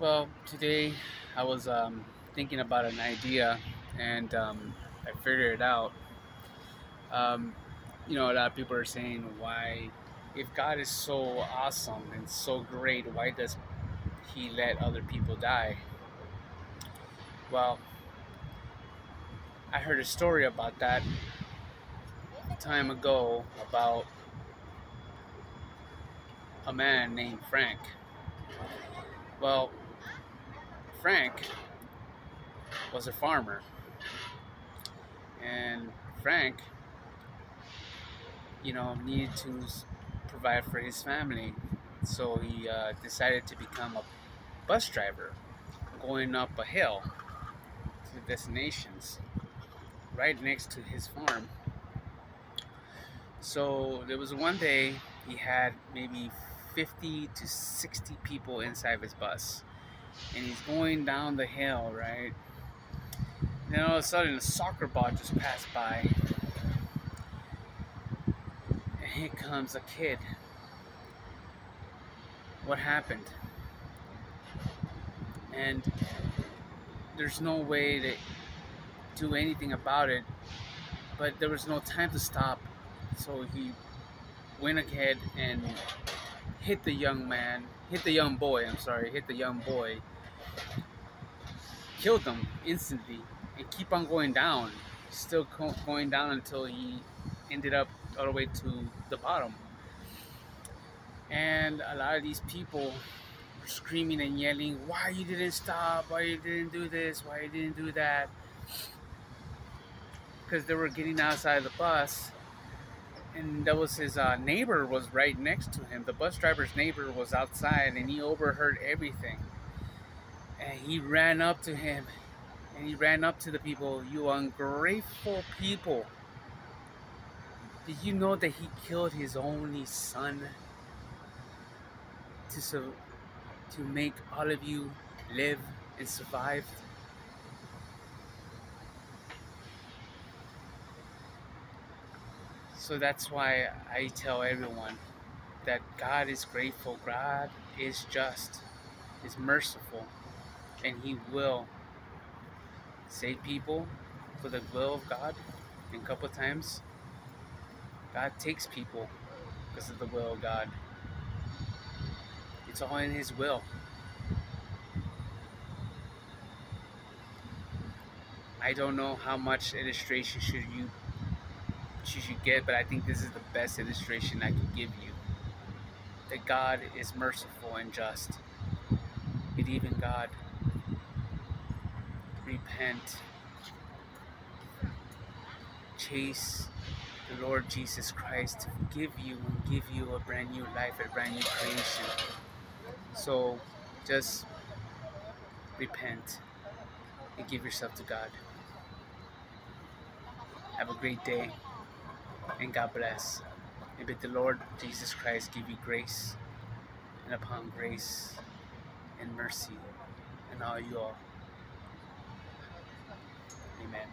Well, today I was um, thinking about an idea and um, I figured it out. Um, you know, a lot of people are saying, why, if God is so awesome and so great, why does He let other people die? Well, I heard a story about that time ago about a man named Frank. Well, Frank was a farmer. And Frank, you know, needed to provide for his family. So he uh, decided to become a bus driver, going up a hill to destinations right next to his farm. So there was one day he had maybe 50 to 60 people inside his bus and he's going down the hill, right? Then all of a sudden, a soccer ball just passed by, and here comes a kid. What happened? And there's no way to do anything about it, but there was no time to stop, so he went ahead and hit the young man, hit the young boy, I'm sorry, hit the young boy, killed him instantly, and keep on going down, still going down until he ended up all the way to the bottom. And a lot of these people were screaming and yelling, why you didn't stop, why you didn't do this, why you didn't do that. Because they were getting outside of the bus and that was his uh, neighbor was right next to him. The bus driver's neighbor was outside, and he overheard everything. And he ran up to him, and he ran up to the people. You ungrateful people! Did you know that he killed his only son to to make all of you live and survive? So that's why I tell everyone that God is grateful, God is just, is merciful, and He will save people for the will of God. And a couple times, God takes people because of the will of God. It's all in His will. I don't know how much illustration should you you should get, but I think this is the best illustration I could give you. That God is merciful and just. Believe even God. Repent. Chase the Lord Jesus Christ to forgive you and give you a brand new life, a brand new creation. So just repent and give yourself to God. Have a great day and God bless. And may the Lord Jesus Christ give you grace and upon grace and mercy and all you all. Amen.